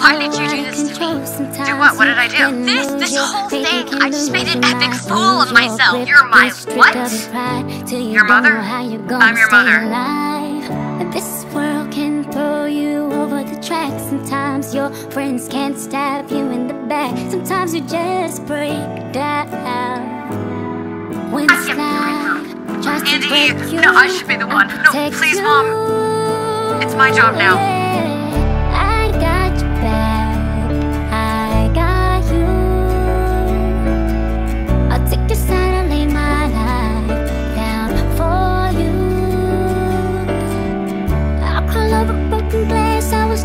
Why did you do this to me? Do what? What did I do? This, this whole thing. I just made an epic fool of myself. You're my what? Your mother? I'm your mother. This world can throw you over the track. Sometimes your friends can't stab you in the back. Sometimes you just break down. When I can't breathe. Andi, no, I should be the one. No, please, Mom. It's my job now. of a broken glass I was